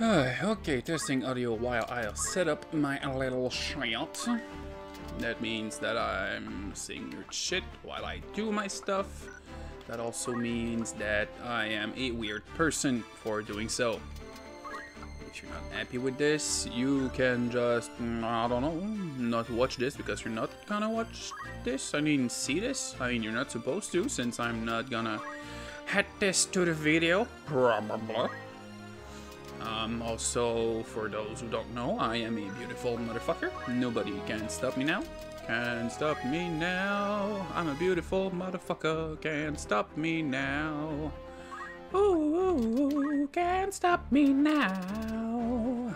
okay, testing audio while I set up my little shot. That means that I'm seeing your shit while I do my stuff. That also means that I am a weird person for doing so. If you're not happy with this, you can just, I don't know, not watch this because you're not gonna watch this. I mean, see this. I mean, you're not supposed to since I'm not gonna add this to the video. Probably. Um, also, for those who don't know, I am a beautiful motherfucker. Nobody can stop me now. Can't stop me now. I'm a beautiful motherfucker. Can't stop me now. Ooh, can't stop me now.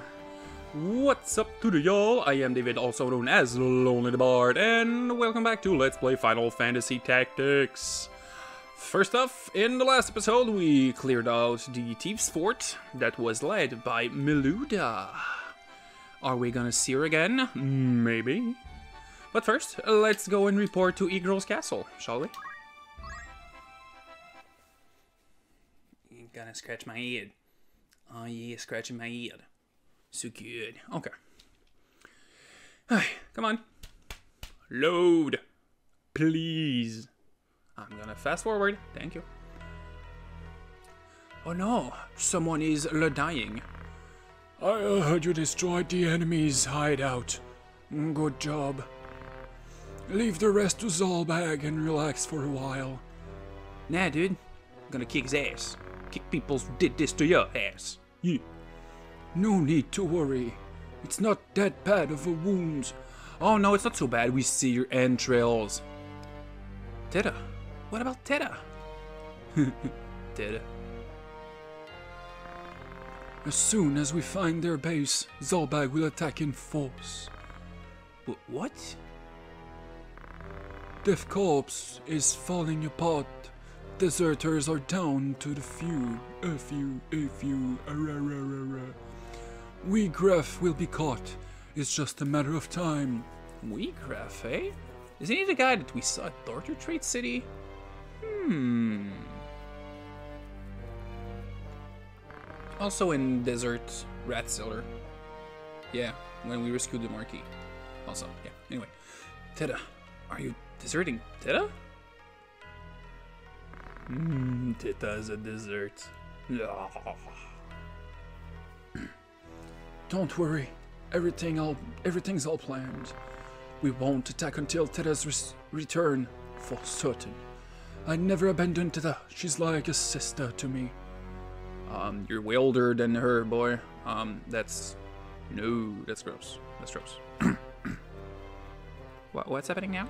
What's up to the y'all? I am David, also known as Lonely the Bard, and welcome back to Let's Play Final Fantasy Tactics. First off, in the last episode, we cleared out the Thieves' Fort that was led by Meluda. Are we gonna see her again? Maybe. But first, let's go and report to Eagle's Castle, shall we? You gonna scratch my head. Oh yeah, scratching my head. So good. Okay. Come on. Load. Please. I'm gonna fast forward. Thank you. Oh no, someone is dying. I heard you destroyed the enemy's hideout. Mm, Good job. Leave the rest to Zalbag and relax for a while. Nah, dude. I'm gonna kick his ass. Kick people's who did this to your ass. Yeah. No need to worry. It's not that bad of a wound. Oh no, it's not so bad. We see your entrails. Teta. What about Teta? Teta. As soon as we find their base, Zalbag will attack in force. Wh- what? Death Corps is falling apart. Deserters are down to the few, a few, a few. Wiegraf will be caught. It's just a matter of time. Wiegraf, eh? Isn't he the guy that we saw at Dorter Trade City? Hmm. Also in Desert Rat Cellar. Yeah, when we rescued the Marquis. Also, yeah. Anyway, Teta, are you deserting? Hmm, Teta is a dessert. Don't worry. Everything all everything's all planned. We won't attack until Teta's return, for certain. I never abandoned her. She's like a sister to me. Um, you're way older than her, boy. Um, that's no, that's gross. That's gross. what, what's happening now?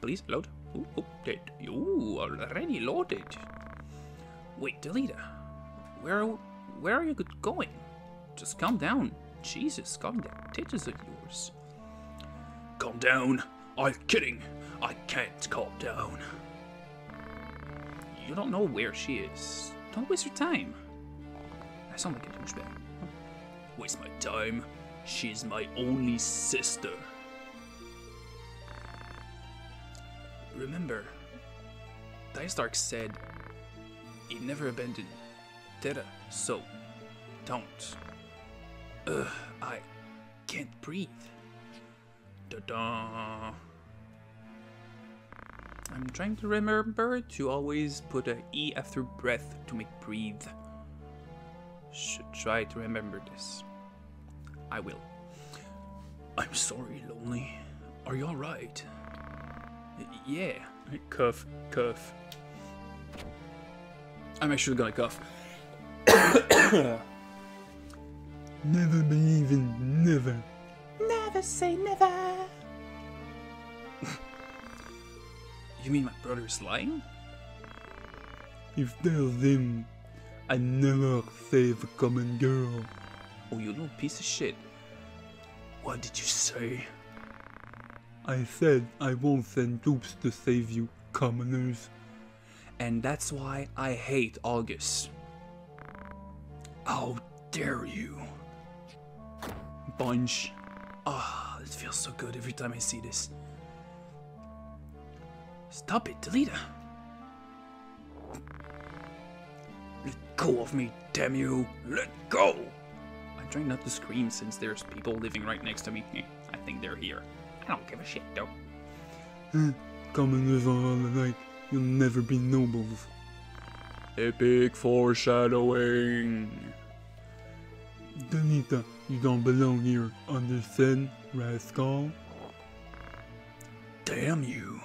Please load. Ooh, oh, dead. Ooh, already loaded. Wait, Delita. Where, where are you going? Just calm down. Jesus, calm down. Titches of yours. Calm down. I'm kidding. I can't calm down. You don't know where she is. Don't waste your time. I sound like a douchebag. Waste my time. She's my only sister. Remember, Stark said he never abandoned Terra, so don't. Ugh, I can't breathe. Da-da. I'm trying to remember to always put a E after breath to make breathe. Should try to remember this. I will. I'm sorry, Lonely. Are you alright? Yeah. Cuff, cuff. I'm actually gonna cuff. Never believe in never. Never say never. You mean my brother is lying? If there's him, I never save a common girl. Oh, you little piece of shit. What did you say? I said I won't send troops to save you, commoners. And that's why I hate August. How dare you? Bunch. Ah, it feels so good every time I see this. Stop it, Delita. Let go of me, damn you. Let go. I'm trying not to scream since there's people living right next to me. Eh, I think they're here. I don't give a shit though. Come and live on all the night. You'll never be nobles. Epic foreshadowing. Delita, you don't belong here. Understand, rascal? Damn you.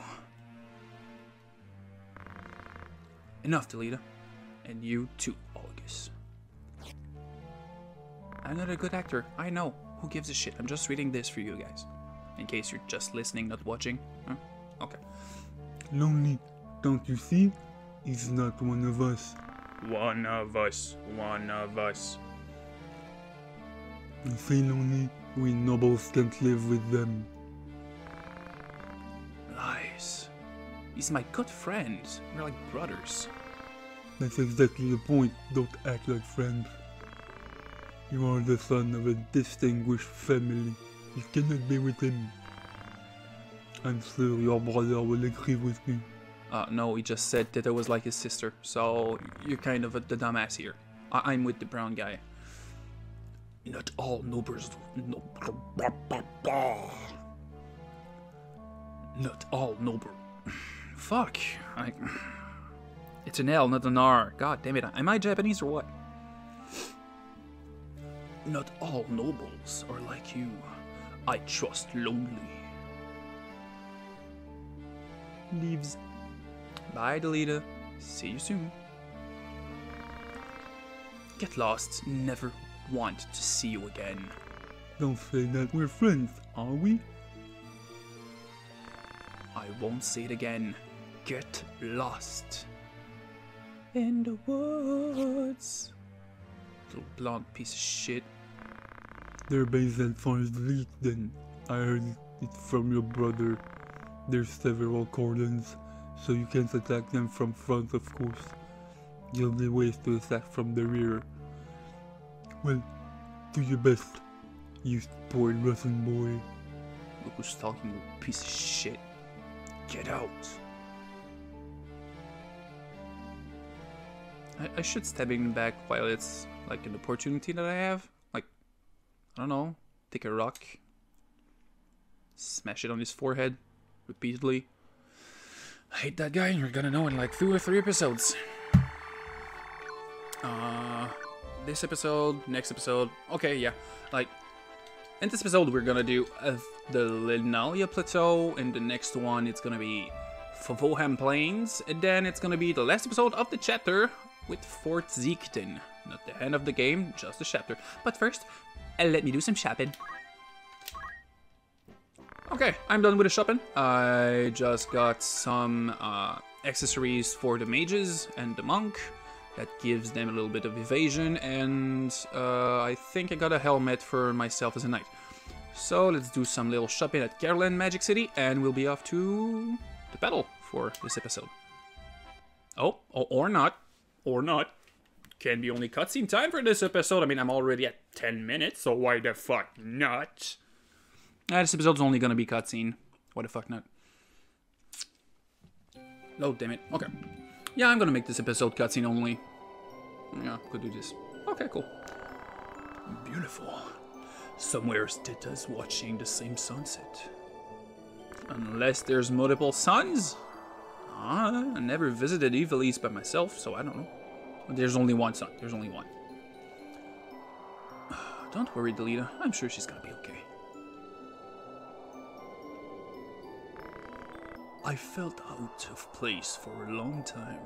Enough, Delita. And you too, August. I'm not a good actor. I know. Who gives a shit? I'm just reading this for you guys. In case you're just listening, not watching. Huh? Okay. Lonely, don't you see? He's not one of us. One of us. One of us. You say lonely, we nobles can't live with them. Lies. He's my good friend. We're like brothers. That's exactly the point. Don't act like friends. You are the son of a distinguished family. You cannot be with him. I'm sure your brother will agree with me. Uh, no, he just said that I was like his sister, so you're kind of a, the dumbass here. I- I'm with the brown guy. Not all nobles. No, not all noble. Fuck. I, it's an L, not an R. God damn it. Am I Japanese or what? Not all nobles are like you. I trust lonely. Leaves. Bye, Delita. See you soon. Get lost. Never want to see you again. Don't say that we're friends, are we? I won't say it again. Get lost. In the woods. Little blonde piece of shit. Their base as far as leak then. I heard it from your brother. There's several cordons, so you can't attack them from front of course. The only way is to attack from the rear. Well, do your best, you spoiled Russian boy. Look who's talking, you piece of shit. Get out. I, I should stab him back while it's like an opportunity that I have. Like, I don't know, take a rock, smash it on his forehead repeatedly. I hate that guy. You're gonna know in like two or three episodes. Uh, this episode, next episode. Okay, yeah. Like, in this episode, we're gonna do uh, the Linalia Plateau. and the next one, it's gonna be Fovoham Plains. And then it's gonna be the last episode of the chapter with Fort Ziekten. Not the end of the game, just a chapter. But first, uh, let me do some shopping. Okay, I'm done with the shopping. I just got some uh, accessories for the mages and the monk. That gives them a little bit of evasion, and uh, I think I got a helmet for myself as a knight. So let's do some little shopping at Gariland Magic City, and we'll be off to the battle for this episode. Oh, or, or not. Or not. Can be only cutscene time for this episode. I mean, I'm already at 10 minutes, so why the fuck not? Ah, this episode's only gonna be cutscene. Why the fuck not? Oh, damn it. Okay. Yeah, I'm gonna make this episode cutscene only. Yeah, could do this. Okay, cool. Beautiful. Somewhere Stita's watching the same sunset. Unless there's multiple suns? I never visited Evil East by myself, so I don't know. There's only one son. There's only one. Don't worry, Delita. I'm sure she's gonna be okay. I felt out of place for a long time.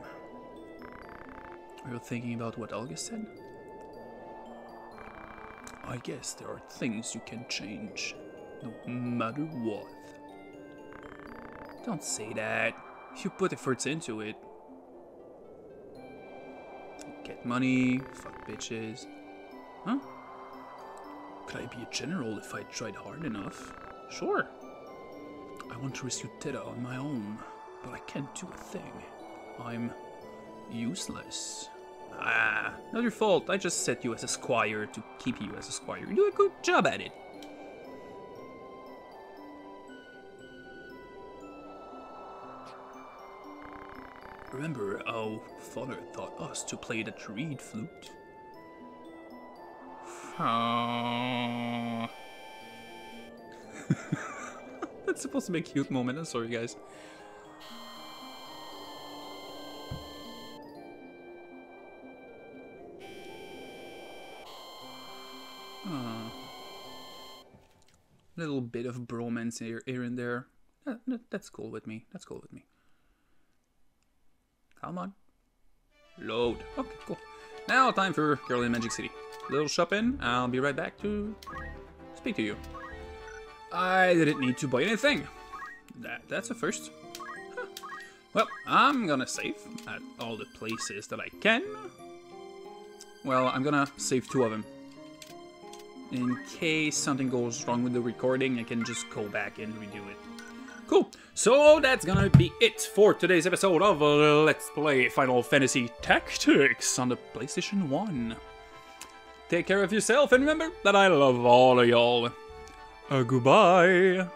Are you thinking about what August said? I guess there are things you can change, no matter what. Don't say that. You put efforts into it. Get money, fuck bitches. Huh? Could I be a general if I tried hard enough? Sure. I want to rescue Teta on my own, but I can't do a thing. I'm useless. Ah, not your fault. I just set you as a squire to keep you as a squire. You do a good job at it. Remember how father taught us to play the reed flute? That's supposed to be a cute moment. I'm sorry, guys. Little bit of bromance here, here and there. That- that- that's cool with me. That's cool with me. Come on. Load. Okay, cool. Now time for Gariland Magic City. Little shopping. I'll be right back to speak to you. I didn't need to buy anything. That that's a first. Huh. Well, I'm gonna save at all the places that I can. Well, I'm gonna save two of them. In case something goes wrong with the recording, I can just go back and redo it. Cool. So that's gonna be it for today's episode of uh, Let's Play Final Fantasy Tactics on the PlayStation 1. Take care of yourself and remember that I love all of y'all. Uh, goodbye.